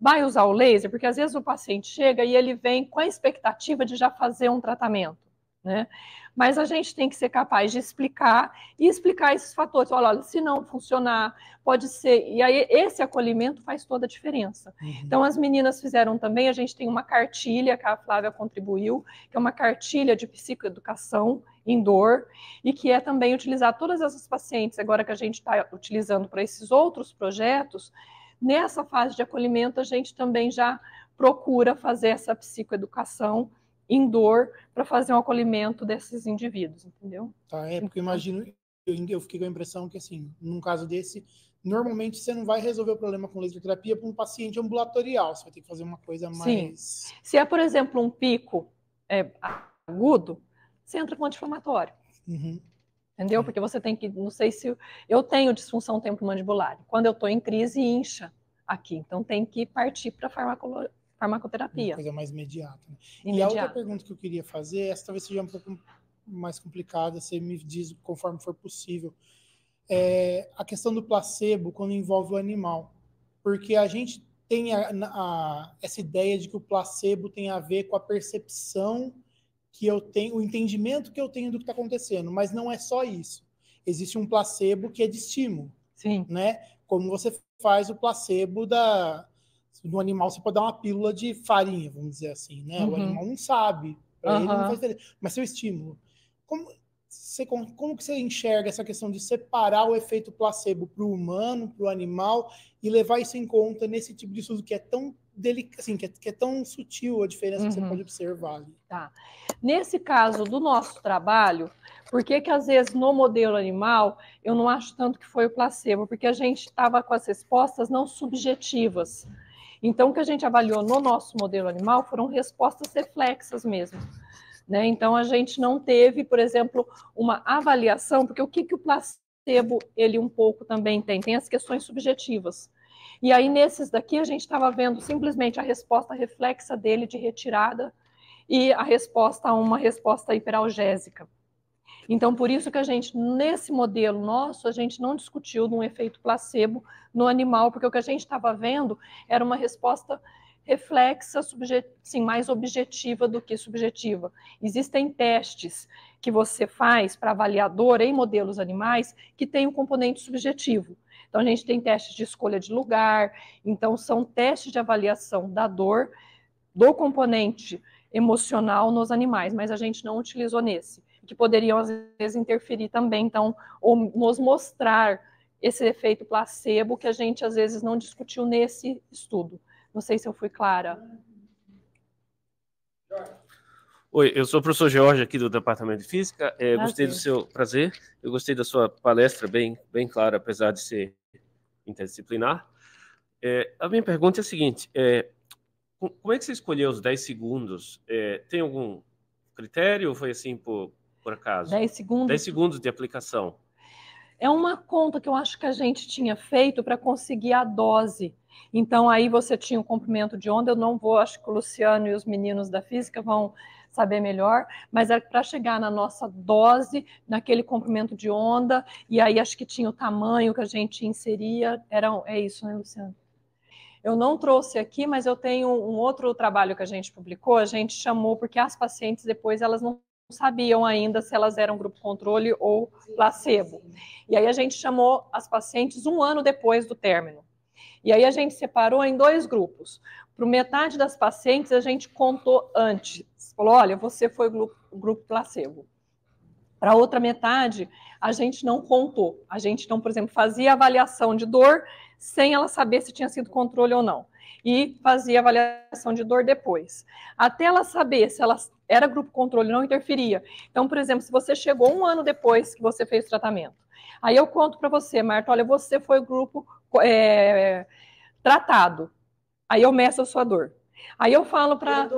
Vai usar o laser, porque às vezes o paciente chega e ele vem com a expectativa de já fazer um tratamento. Né? Mas a gente tem que ser capaz de explicar e explicar esses fatores. Olha, olha, se não funcionar, pode ser. E aí, esse acolhimento faz toda a diferença. Uhum. Então, as meninas fizeram também. A gente tem uma cartilha que a Flávia contribuiu, que é uma cartilha de psicoeducação em dor, e que é também utilizar todas essas pacientes, agora que a gente está utilizando para esses outros projetos. Nessa fase de acolhimento, a gente também já procura fazer essa psicoeducação em dor para fazer um acolhimento desses indivíduos, entendeu? Tá, é porque imagino, eu, eu fiquei com a impressão que assim, num caso desse, normalmente você não vai resolver o problema com laser terapia para um paciente ambulatorial, você vai ter que fazer uma coisa mais. Sim. Se é, por exemplo, um pico é, agudo, você entra com anti-inflamatório. Uhum. Entendeu? Porque você tem que, não sei se eu tenho disfunção temporomandibular. Quando eu estou em crise, incha aqui. Então tem que partir para farmacologia farmacoterapia. Uma coisa mais imediata. Né? E a outra pergunta que eu queria fazer, essa talvez seja um pouco mais complicada, você me diz conforme for possível. É a questão do placebo quando envolve o animal. Porque a gente tem a, a, essa ideia de que o placebo tem a ver com a percepção que eu tenho, o entendimento que eu tenho do que está acontecendo, mas não é só isso. Existe um placebo que é de estímulo. Sim. Né? Como você faz o placebo da, no animal você pode dar uma pílula de farinha, vamos dizer assim, né? Uhum. O animal não sabe, para uhum. ele não faz diferença. Mas seu estímulo. Como, você, como que você enxerga essa questão de separar o efeito placebo para o humano, para o animal, e levar isso em conta nesse tipo de estudo que é tão delicado, assim, que é, que é tão sutil a diferença uhum. que você uhum. pode observar? Tá. Nesse caso do nosso trabalho, por que, que às vezes no modelo animal eu não acho tanto que foi o placebo? Porque a gente estava com as respostas não subjetivas. Então, o que a gente avaliou no nosso modelo animal foram respostas reflexas mesmo. Né? Então, a gente não teve, por exemplo, uma avaliação, porque o que, que o placebo ele um pouco também tem? Tem as questões subjetivas. E aí, nesses daqui, a gente estava vendo simplesmente a resposta reflexa dele de retirada e a resposta a uma resposta hiperalgésica. Então, por isso que a gente, nesse modelo nosso, a gente não discutiu de um efeito placebo no animal, porque o que a gente estava vendo era uma resposta reflexa, sim, mais objetiva do que subjetiva. Existem testes que você faz para avaliador em modelos animais que tem um componente subjetivo. Então, a gente tem testes de escolha de lugar, então, são testes de avaliação da dor, do componente emocional nos animais, mas a gente não utilizou nesse que poderiam, às vezes, interferir também, então, ou nos mostrar esse efeito placebo que a gente, às vezes, não discutiu nesse estudo. Não sei se eu fui clara. Oi, eu sou o professor Jorge aqui do Departamento de Física. É, gostei do seu prazer. Eu gostei da sua palestra, bem, bem clara, apesar de ser interdisciplinar. É, a minha pergunta é a seguinte: é, como é que você escolheu os 10 segundos? É, tem algum critério foi assim por, por acaso? 10 segundos. 10 segundos de aplicação. É uma conta que eu acho que a gente tinha feito para conseguir a dose. Então, aí você tinha o comprimento de onda. Eu não vou, acho que o Luciano e os meninos da física vão saber melhor, mas era para chegar na nossa dose, naquele comprimento de onda, e aí acho que tinha o tamanho que a gente inseria, era, é isso, né, Luciano? Eu não trouxe aqui, mas eu tenho um outro trabalho que a gente publicou, a gente chamou, porque as pacientes depois elas não sabiam ainda se elas eram grupo controle ou placebo. E aí a gente chamou as pacientes um ano depois do término. E aí a gente separou em dois grupos. Para metade das pacientes, a gente contou antes. Falou, olha, você foi grupo, grupo placebo. Para outra metade, a gente não contou. A gente não, por exemplo, fazia avaliação de dor sem ela saber se tinha sido controle ou não. E fazia avaliação de dor depois. Até ela saber se ela era grupo controle, não interferia. Então, por exemplo, se você chegou um ano depois que você fez o tratamento, aí eu conto para você, Marta, olha, você foi grupo é, tratado. Aí eu meço a sua dor. Aí eu falo para.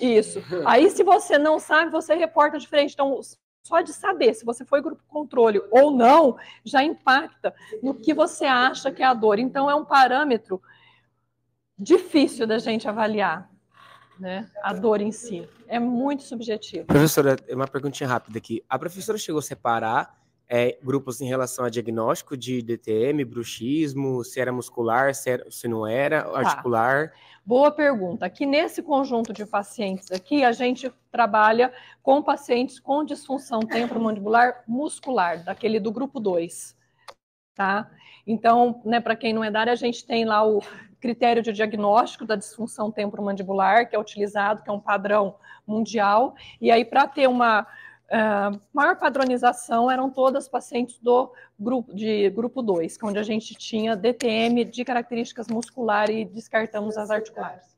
Isso. Aí, se você não sabe, você reporta diferente. Então, só de saber se você foi grupo controle ou não, já impacta no que você acha que é a dor. Então, é um parâmetro difícil da gente avaliar, né? A dor em si. É muito subjetivo. Professora, uma perguntinha rápida aqui. A professora chegou a separar é, grupos em relação a diagnóstico de DTM, bruxismo, se era muscular, se, era, se não era, tá. articular? Tá. Boa pergunta. Aqui nesse conjunto de pacientes aqui, a gente trabalha com pacientes com disfunção temporomandibular muscular, daquele do grupo 2, tá? Então, né, para quem não é da área, a gente tem lá o critério de diagnóstico da disfunção temporomandibular, que é utilizado, que é um padrão mundial, e aí para ter uma Uh, maior padronização eram todas pacientes do grupo de grupo 2, onde a gente tinha DTM de características musculares e descartamos as articulares.